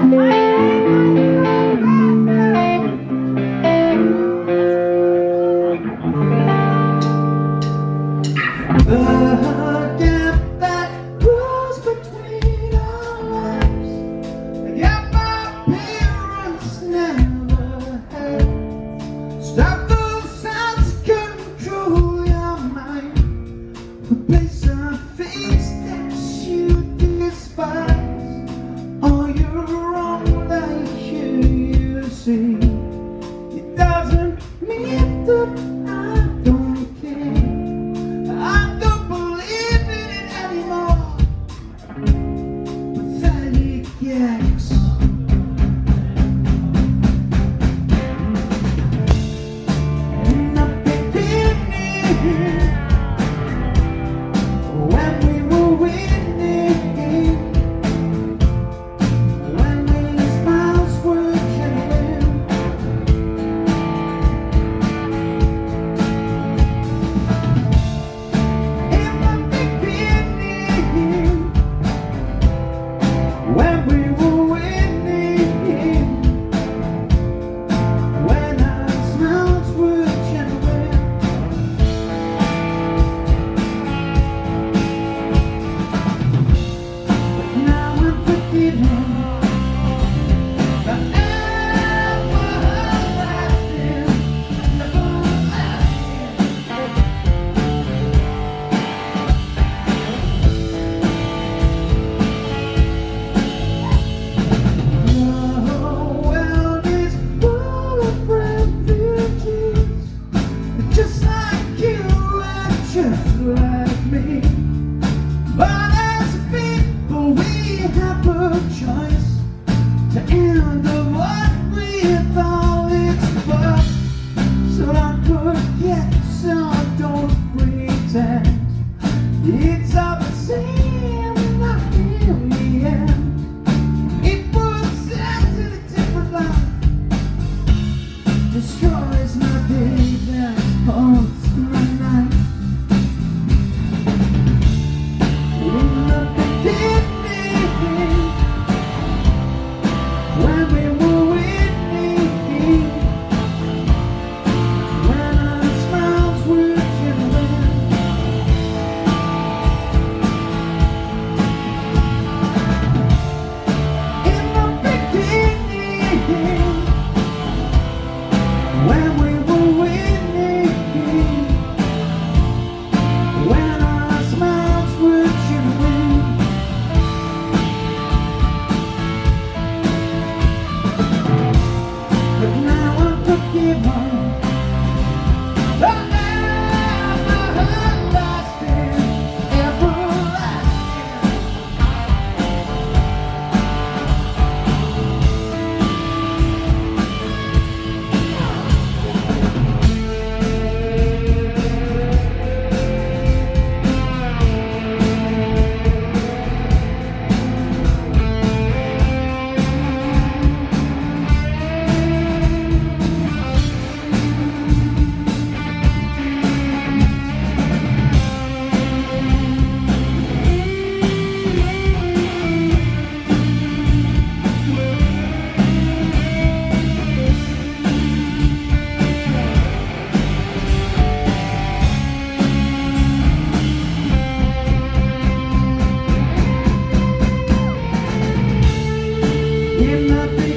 Uh-huh. destroy. Where in the